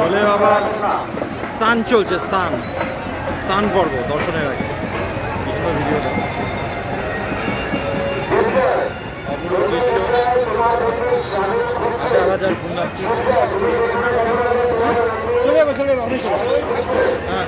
বলে বাবা, স্থান চলছে, স্থান। স্থান পর্ব, দর্শনের আগে। বিভিন্ন ভিডিওটা অপূর্ব দৃশ্য। হাজার হাজার পুণ্যার্থী চলে যাব চলে যাব। হ্যাঁ।